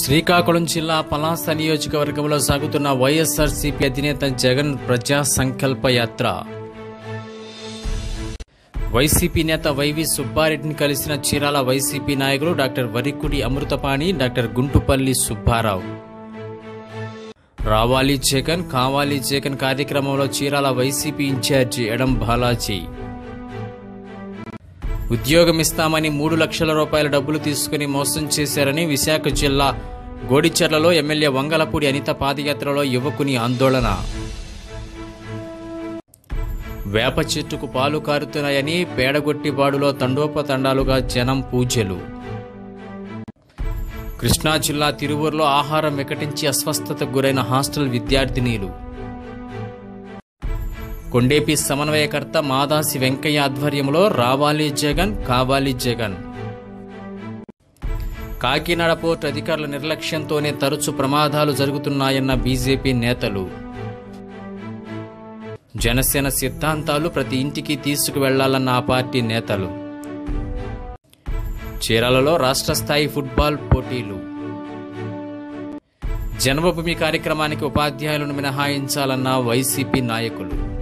శ్రీకాకుళం జిల్లా పలాస నియోజకవర్గంలో సాగుతున్న వైఎస్ఆర్సీపీ అధినేత జగన్ ప్రజా సంకల్ప యాత్ర. వైసీపీ నేత వైవి సుబ్బారెడ్డిని కలిసిన చీరాల వైసీపీ నాయకులు డాక్టర్ వరికుడి అమృతపాణి డాక్టర్ గుంటుపల్లి సుబ్బారావు. రావాలి జగన్ కావాలి జగన్ కార్యక్రమంలో చీరాల వైసీపీ ఇన్ఛార్జి ఎడం బాలాజీ. ఉద్యోగం ఇస్తామని మూడు లక్షల రూపాయల డబ్బులు తీసుకుని మోసం చేశారని విశాఖ జిల్లా గోడిచెర్లలో ఎమ్మెల్యే వంగలపూడి అనిత పాదయాత్రలో యువకుని ఆందోళన. వేప చెట్టుకు పాలు కారుతున్నాయని పేడగొట్టిబాడులో తండోపతండాలుగా జనం పూజలు. కృష్ణా జిల్లా తిరువూరులో ఆహారం వికటించి అస్వస్థతకు గురైన హాస్టల్ విద్యార్థినీలు. కొండేపి సమన్వయకర్త మాదాసి వెంకయ్య ఆధ్వర్యంలో రావాలి జగన్ కావాలి జగన్. కాకినాడ పోర్టు అధికారుల నిర్లక్ష్యంతోనే తరచు ప్రమాదాలు జరుగుతున్నాయన్న బీజేపీ నేతలు. జనసేన సిద్ధాంతాలు ప్రతి ఇంటికి తీసుకువెళ్ళాలన్న ఆ పార్టీ నేతలు. చీరాలలో రాష్ట్ర స్థాయి ఫుట్బాల్ పోటీలు. జన్మభూమి కార్యక్రమానికి ఉపాధ్యాయులను మినహాయించాలన్న వైసీపీ నాయకులు.